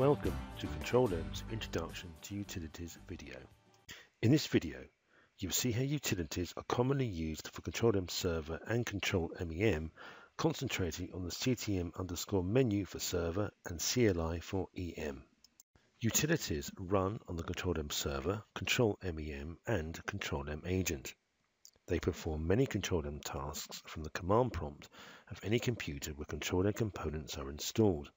Welcome to ControlM's Introduction to Utilities video. In this video, you will see how utilities are commonly used for ControlM Server and Control-M/EM, concentrating on the CTM underscore menu for server and CLI for EM. Utilities run on the ControlM server, Control-M/EM, and ControlM agent. They perform many ControlM tasks from the command prompt of any computer where ControlM components are installed.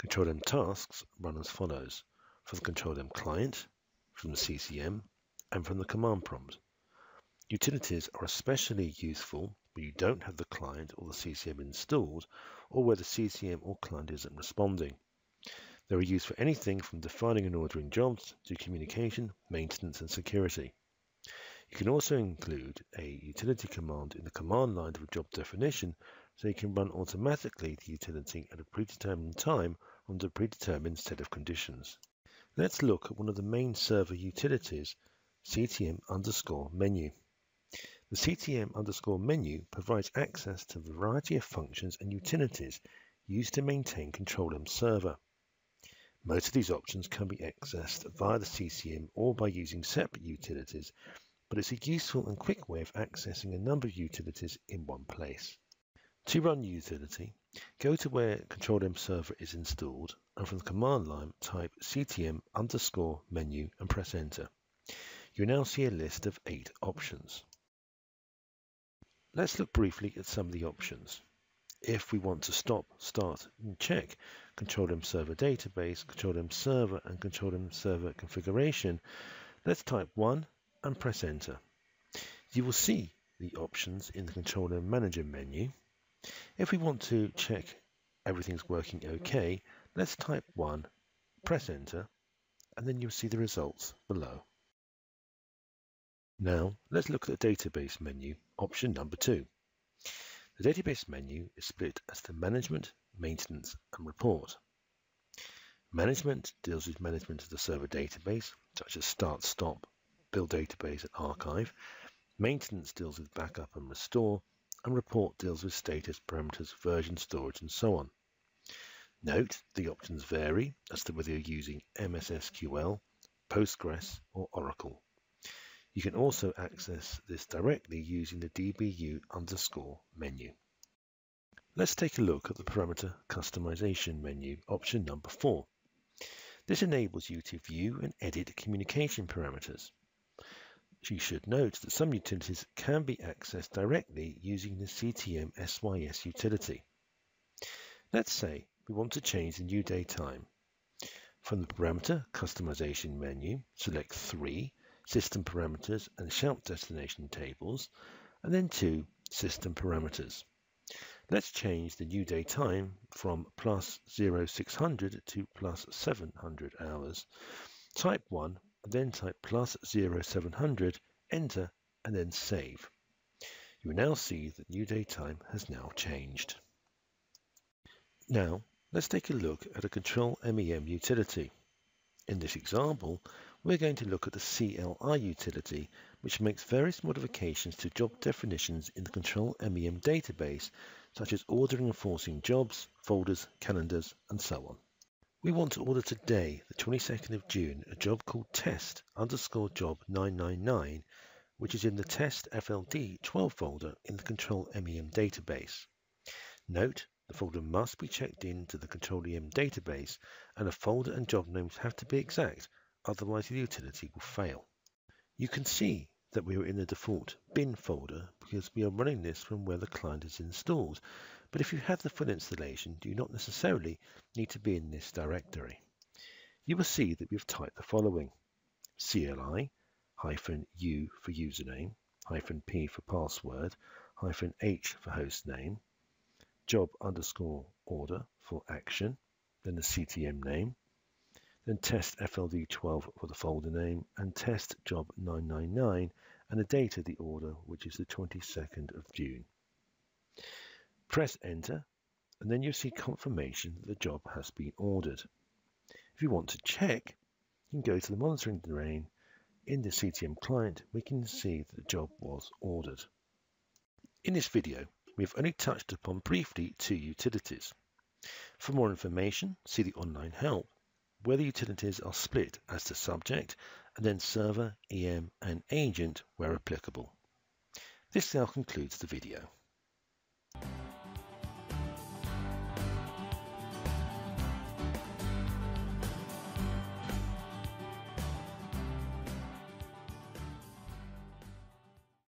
ControlM tasks run as follows for the Control-M client, from the CCM, and from the command prompt. Utilities are especially useful when you don't have the client or the CCM installed or where the CCM or client isn't responding. They are used for anything from defining and ordering jobs to communication, maintenance and security. You can also include a utility command in the command line of a job definition so you can run automatically the utility at a predetermined time under predetermined set of conditions. Let's look at one of the main server utilities, CTM underscore menu. The CTM underscore menu provides access to a variety of functions and utilities used to maintain ControlM server. Most of these options can be accessed via the CCM or by using separate utilities but it's a useful and quick way of accessing a number of utilities in one place. To run utility, go to where Control-M server is installed and from the command line type ctm underscore menu and press enter. You now see a list of eight options. Let's look briefly at some of the options. If we want to stop, start and check Control-M server database, Control-M server and Control-M server configuration, let's type 1 and press enter. You will see the options in the Control-M Manager menu. If we want to check everything's working okay, let's type 1, press enter, and then you'll see the results below. Now, let's look at the database menu, option number 2. The database menu is split as the Management, Maintenance and Report. Management deals with management of the server database, such as start, stop, build database and archive. Maintenance deals with backup and restore, and report deals with status, parameters, version storage, and so on. Note the options vary as to whether you're using MS SQL, Postgres, or Oracle. You can also access this directly using the DBU underscore menu. Let's take a look at the parameter customization menu, option number 4. This enables you to view and edit communication parameters. You should note that some utilities can be accessed directly using the ctmsys utility. Let's say we want to change the new day time. From the Parameter Customization menu, select 3 System Parameters and Shout Destination Tables, and then 2 System Parameters. Let's change the new day time from plus 0600 to plus 700 hours. Type 1 then type plus 0700, enter, and then save. You will now see that new day time has now changed. Now, let's take a look at a Control-M/EM utility. In this example, we're going to look at the CLI utility, which makes various modifications to job definitions in the Control-M/EM database, such as ordering and forcing jobs, folders, calendars, and so on. We want to order today, the 22nd of June, a job called test underscore job 999, which is in the test FLD 12 folder in the Control-M/EM database. Note, the folder must be checked in to the Control-M/EM database and the folder and job names have to be exact, otherwise the utility will fail. You can see that we are in the default bin folder because we are running this from where the client is installed. But if you have the full installation, you do not necessarily need to be in this directory. You will see that we've typed the following. CLI hyphen U for username, hyphen P for password, hyphen H for host name, job underscore order for action, then the CTM name, then test FLD12 for the folder name, and test job 999, and the date of the order, which is the 22nd of June. Press enter, and then you'll see confirmation that the job has been ordered. If you want to check, you can go to the monitoring domain. In the CTM client, we can see that the job was ordered. In this video, we have only touched upon briefly two utilities. For more information, see the online help, where the utilities are split as to subject, and then server, EM, and agent where applicable. This now concludes the video.